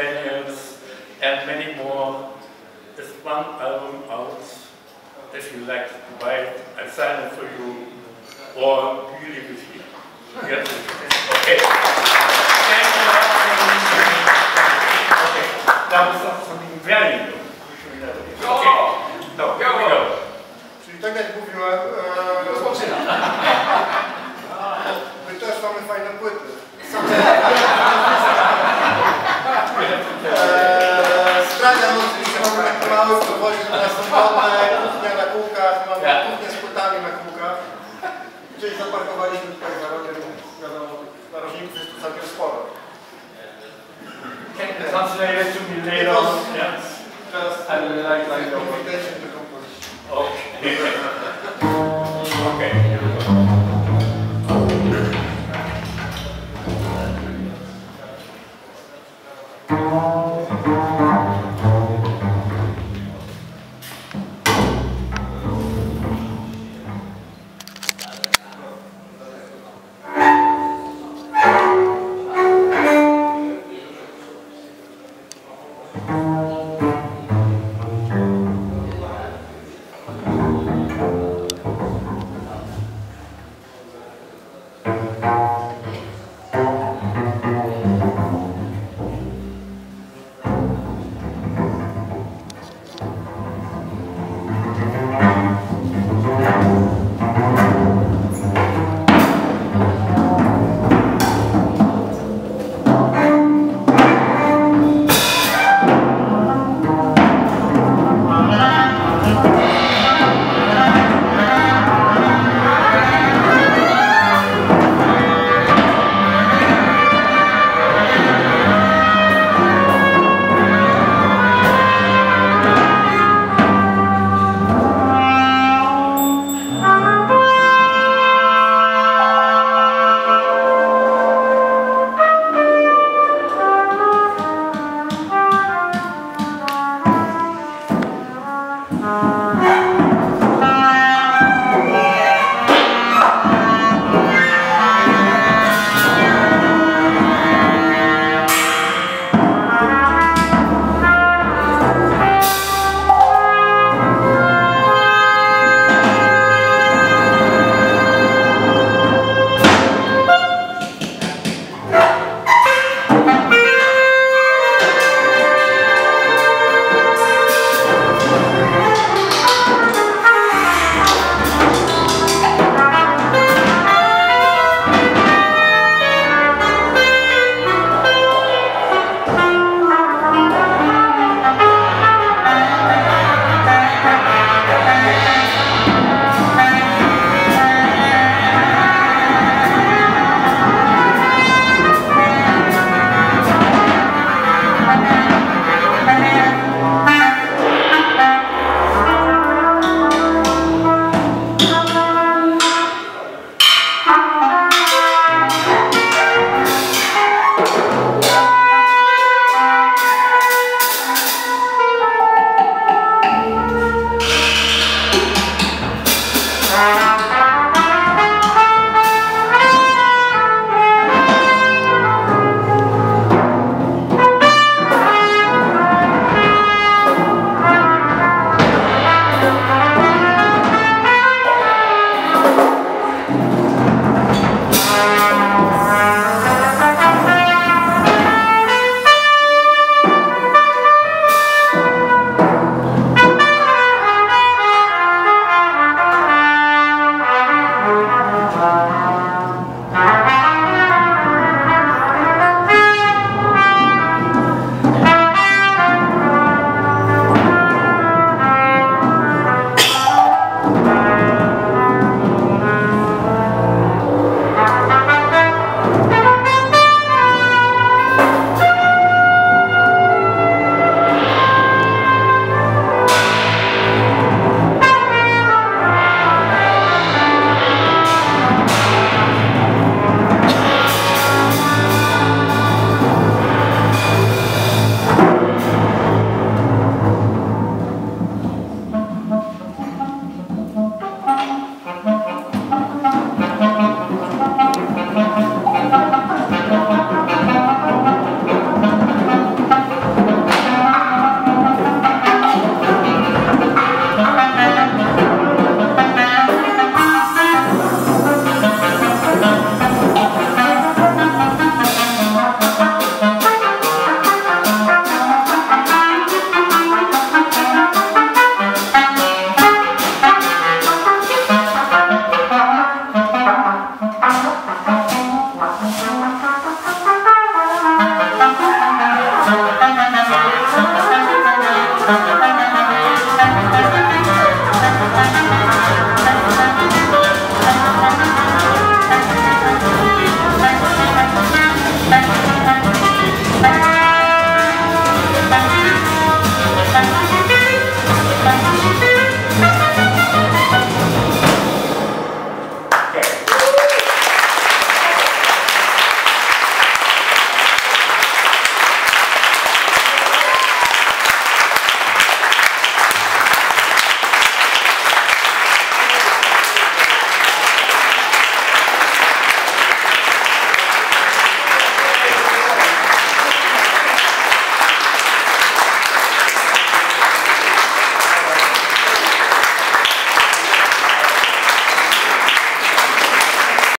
Daniels, and many more. Is one album out. If you like to buy it, I sign it for you, or you leave it here. Yes. Okay. Thank you. okay. That was something very new. Okay. No. Go. Go. Czyli tak jak mówiłem, e, rozpoczynam. Wytestamy fajne płyty. Czyli zaparkowaliśmy tutaj za rogiem, wiadomo, narożników jest tu całkiem sporo. Can you translate it to me later on? Yes. Teraz I will like like